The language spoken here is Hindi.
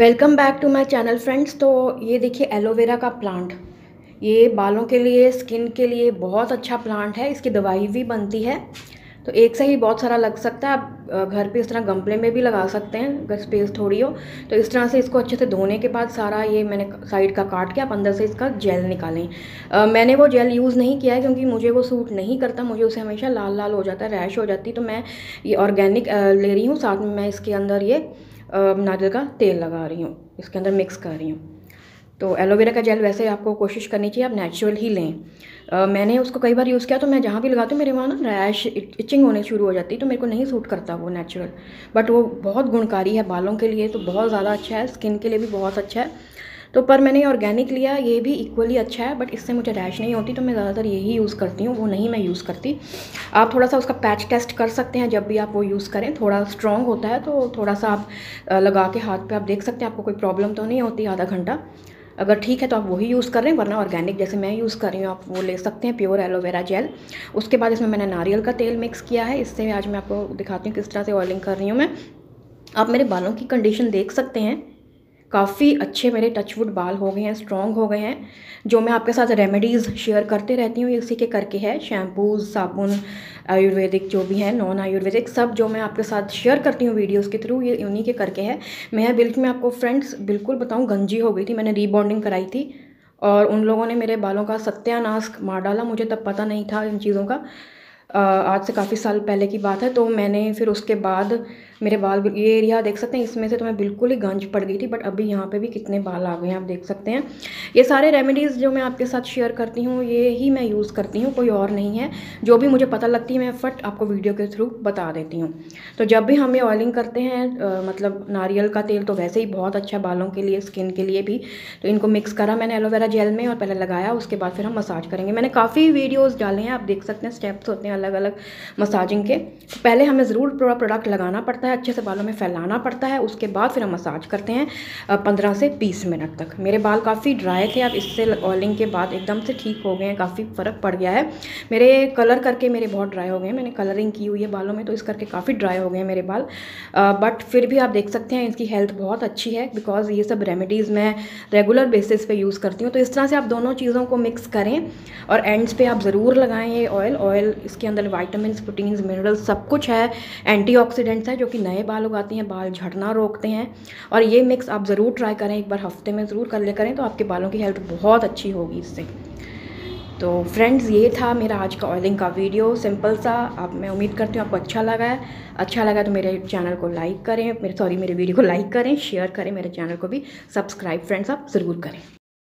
Welcome back to my channel friends तो ये देखिए एलोवेरा का प्लांट ये बालों के लिए स्किन के लिए बहुत अच्छा प्लांट है. इसकी दवाई भी बनती है. तो एक से ही बहुत सारा लग सकता है. आप घर पे इस तरह गमले में भी लगा सकते हैं अगर स्पेस थोड़ी हो. तो इस तरह से इसको अच्छे से धोने के बाद सारा ये मैंने साइड का काट के आप अंदर से इसका जेल निकालें. आ, मैंने वो जेल यूज़ नहीं किया है क्योंकि मुझे वो सूट नहीं करता. मुझे उसे हमेशा लाल लाल हो जाता है रैश हो जाती तो मैं ये ऑर्गेनिक ले रही हूँ. साथ में मैं इसके अंदर ये नारियल का तेल लगा रही हूँ इसके अंदर मिक्स कर रही हूँ। तो एलोवेरा का जेल वैसे आपको कोशिश करनी चाहिए आप नेचुरल ही लें। आ, मैंने उसको कई बार यूज़ किया तो मैं जहाँ भी लगाती हूँ मेरे वहाँ ना रैश इचिंग होने शुरू हो जाती है तो मेरे को नहीं सूट करता वो नेचुरल बट वो बहुत गुणकारी है बालों के लिए तो बहुत ज़्यादा अच्छा है स्किन के लिए भी बहुत अच्छा है। तो पर मैंने ऑर्गेनिक लिया, ये भी इक्वली अच्छा है बट इससे मुझे रैश नहीं होती तो मैं ज़्यादातर यही यूज़ करती हूँ, वो नहीं मैं यूज़ करती। आप थोड़ा सा उसका पैच टेस्ट कर सकते हैं, जब भी आप वो यूज़ करें, थोड़ा स्ट्रॉन्ग होता है तो थोड़ा सा आप लगा के हाथ पर आप देख सकते हैं, आपको कोई प्रॉब्लम तो नहीं होती आधा घंटा। अगर ठीक है तो आप वही यूज़ कर रहे हैं, वरना ऑर्गेनिक जैसे मैं यूज़ कर रही हूँ, आप वो ले सकते हैं प्योर एलोवेरा जेल उसके बाद इसमें मैंने नारियल का तेल मिक्स किया है, इससे आज मैं आपको दिखाती हूँ किस तरह से ऑयलिंग कर रही हूँ मैं। आप मेरे बालों की कंडीशन देख सकते हैं। काफ़ी अच्छे मेरे टचवुड बाल हो गए हैं स्ट्रॉन्ग हो गए हैं, जो मैं आपके साथ रेमेडीज़ शेयर करते रहती हूँ इसी के करके है। शैम्पूज़ साबुन, आयुर्वेदिक जो भी है नॉन आयुर्वेदिक सब जो मैं आपके साथ शेयर करती हूँ वीडियोस के थ्रू ये उन्हीं के करके है। मैं बिल्कुल मैं आपको फ्रेंड्स बिल्कुल बताऊँ, गंजी हो गई थी, मैंने रीबॉन्डिंग कराई थी, और उन लोगों ने मेरे बालों का सत्यानाश मार डाला, मुझे तब पता नहीं था इन चीज़ों का। आज से काफ़ी साल पहले की बात है तो मैंने फिर उसके बाद मेरे बाल ये एरिया देख सकते हैं इसमें से तो मैं बिल्कुल ही गंज पड़ गई थी बट अभी यहाँ पे भी कितने बाल आ गए हैं आप देख सकते हैं। ये सारे रेमेडीज़ जो मैं आपके साथ शेयर करती हूँ ये ही मैं यूज़ करती हूँ कोई और नहीं है। जो भी मुझे पता लगती है मैं फट आपको वीडियो के थ्रू बता देती हूँ। तो जब भी हम ये ऑयलिंग करते हैं आ, मतलब नारियल का तेल तो वैसे ही बहुत अच्छा बालों के लिए स्किन के लिए भी। तो इनको मिक्स करा मैंने एलोवेरा जेल में और पहले लगाया उसके बाद फिर हम मसाज करेंगे। मैंने काफ़ी वीडियोज़ डाले हैं आप देख सकते हैं स्टेप्स होते हैं अलग अलग मसाजिंग के। तो पहले हमें ज़रूर पूरा प्रोडक्ट लगाना पड़ता है। अच्छे से बालों में फैलाना पड़ता है, उसके बाद फिर हम मसाज करते हैं पंद्रह से बीस मिनट तक। मेरे बाल काफ़ी ड्राई थे, अब इससे ऑयलिंग के बाद एकदम से ठीक हो गए हैं, काफ़ी फ़र्क पड़ गया है। मेरे कलर करके मेरे बहुत ड्राई हो गए हैं, मैंने कलरिंग की हुई है बालों में तो इस करके काफ़ी ड्राई हो गए हैं मेरे बाल। बट फिर भी आप देख सकते हैं, इसकी हेल्थ बहुत अच्छी है बिकॉज़ ये सब रेमेडीज़ मैं रेगुलर बेसिस पे यूज़ करती हूँ। तो इस तरह से आप दोनों चीज़ों को मिक्स करें और एंड्स पे आप ज़रूर लगाएँ ये ऑयल ऑयल इसके अंदर वाइटामिन प्रोटीन्स मिनरल्स सब कुछ है एंटीऑक्सीडेंट्स है, जो कि नए बाल उगाती हैं, बाल झड़ना रोकते हैं। और ये मिक्स आप ज़रूर ट्राई करें, एक बार हफ़्ते में ज़रूर कर ले करें तो आपके बालों की हेल्थ बहुत अच्छी होगी इससे। तो फ्रेंड्स ये था मेरा आज का ऑयलिंग का वीडियो सिंपल सा, आप, मैं उम्मीद करती हूँ आपको अच्छा लगा है। अच्छा लगा तो मेरे चैनल को लाइक करें, मेरे सॉरी मेरे वीडियो को लाइक करें शेयर करें, मेरे चैनल को भी सब्सक्राइब फ्रेंड्स आप ज़रूर करें।